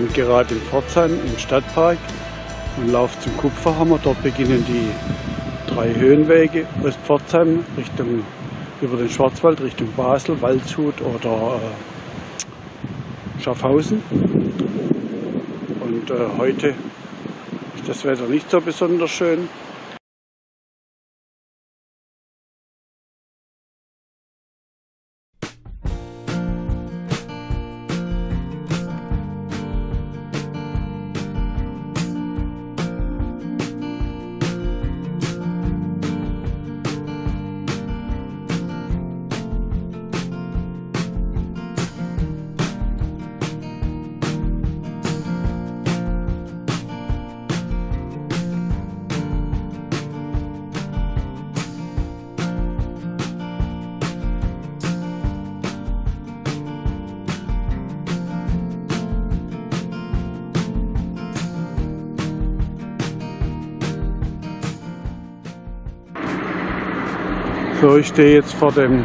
Bin gerade in Pforzheim im Stadtpark und laufe zum Kupferhammer. Dort beginnen die drei Höhenwege aus Pforzheim Richtung über den Schwarzwald Richtung Basel, Waldshut oder äh, Schaffhausen. Und äh, heute ist das Wetter nicht so besonders schön. So, ich stehe jetzt vor dem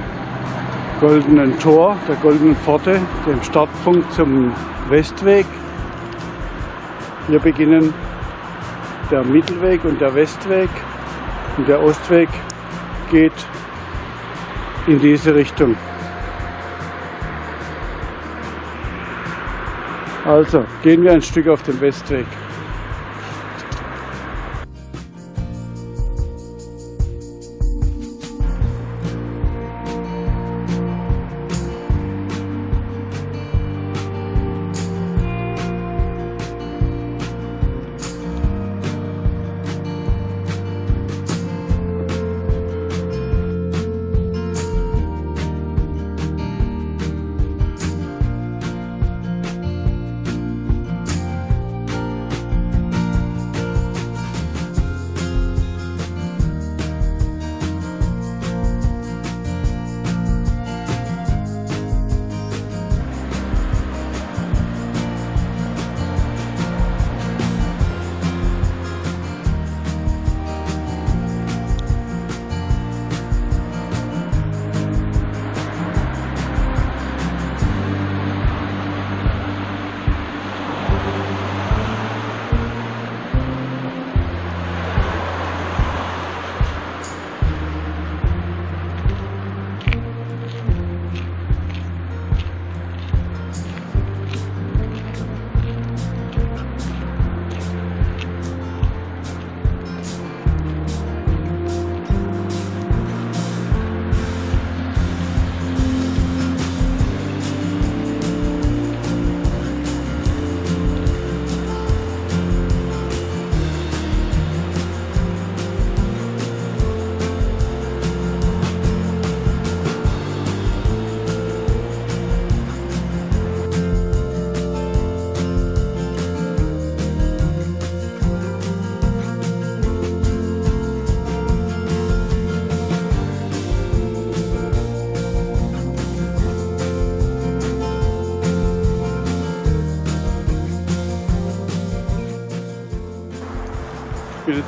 goldenen Tor, der goldenen Pforte, dem Startpunkt zum Westweg. Hier beginnen der Mittelweg und der Westweg und der Ostweg geht in diese Richtung. Also gehen wir ein Stück auf den Westweg.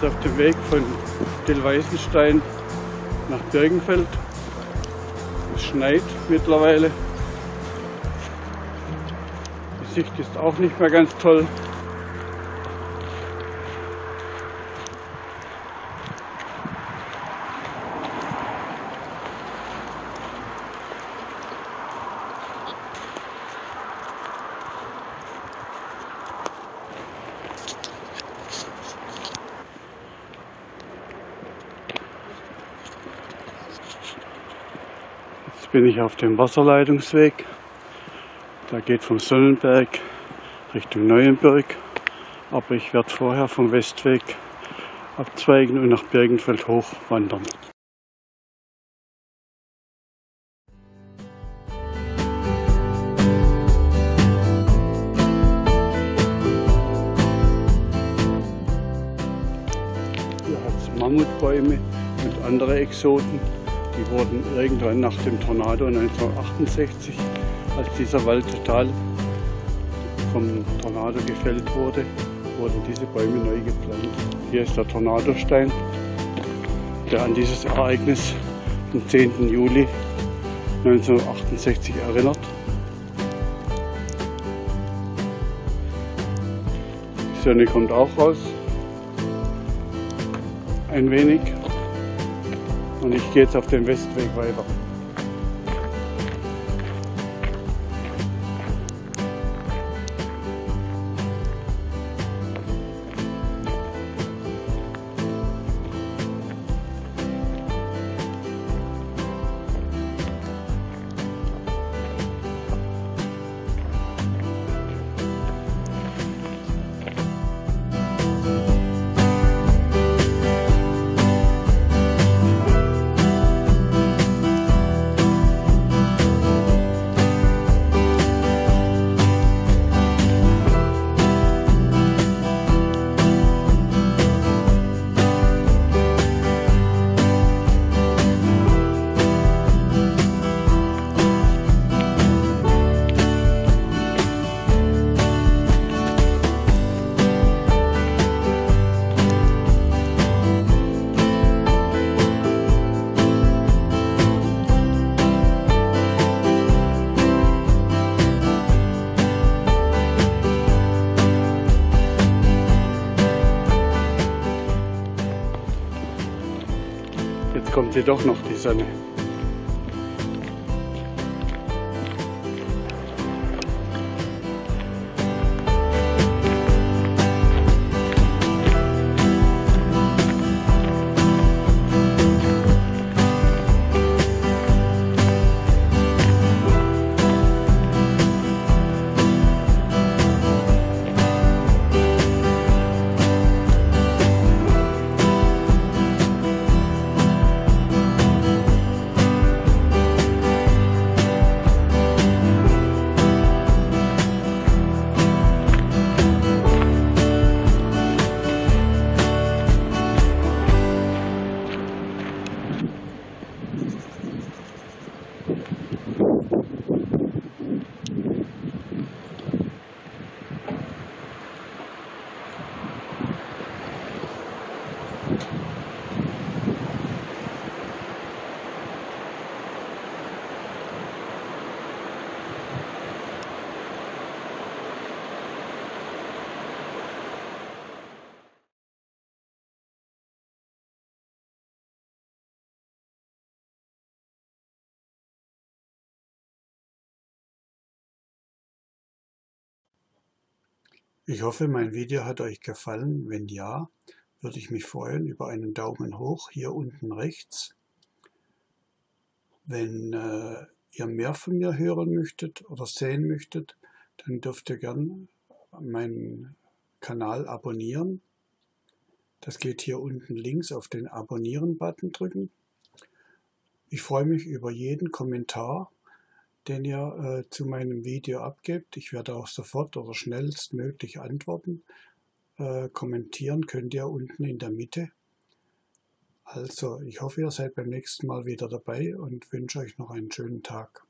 Jetzt auf dem Weg von Dillweißenstein nach Birkenfeld. Es schneit mittlerweile. Die Sicht ist auch nicht mehr ganz toll. Jetzt bin ich auf dem Wasserleitungsweg. Der geht vom Sonnenberg Richtung Neuenburg. Aber ich werde vorher vom Westweg abzweigen und nach Birkenfeld hat es Mammutbäume und andere Exoten. Die wurden irgendwann nach dem Tornado 1968, als dieser Wald total vom Tornado gefällt wurde, wurden diese Bäume neu gepflanzt. Hier ist der Tornadostein, der an dieses Ereignis am 10. Juli 1968 erinnert. Die Sonne kommt auch raus. Ein wenig. Und ich gehe jetzt auf den Westweg weiter. Kommt sie doch noch, die Sonne. Ich hoffe, mein Video hat euch gefallen. Wenn ja, würde ich mich freuen über einen Daumen hoch hier unten rechts. Wenn äh, ihr mehr von mir hören möchtet oder sehen möchtet, dann dürft ihr gern meinen Kanal abonnieren. Das geht hier unten links auf den Abonnieren-Button drücken. Ich freue mich über jeden Kommentar den ihr äh, zu meinem Video abgebt. Ich werde auch sofort oder schnellstmöglich antworten. Äh, kommentieren könnt ihr unten in der Mitte. Also, ich hoffe, ihr seid beim nächsten Mal wieder dabei und wünsche euch noch einen schönen Tag.